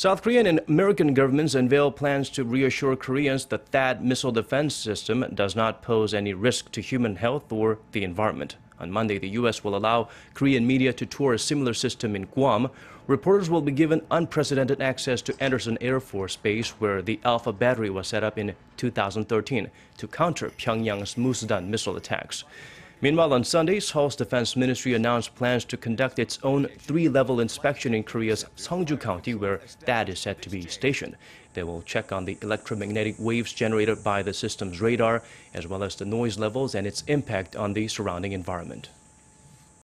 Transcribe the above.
South Korean and American governments unveil plans to reassure Koreans that THAAD missile defense system does not pose any risk to human health or the environment. On Monday, the U.S. will allow Korean media to tour a similar system in Guam. Reporters will be given unprecedented access to Andersen Air Force Base, where the Alpha battery was set up in 2013 to counter Pyongyang's Musudan missile attacks. Meanwhile, on Sunday, Seoul's defense ministry announced plans to conduct its own three-level inspection in Korea's Seongju County, where THAAD is said to be stationed. They will check on the electromagnetic waves generated by the system's radar, as well as the noise levels and its impact on the surrounding environment.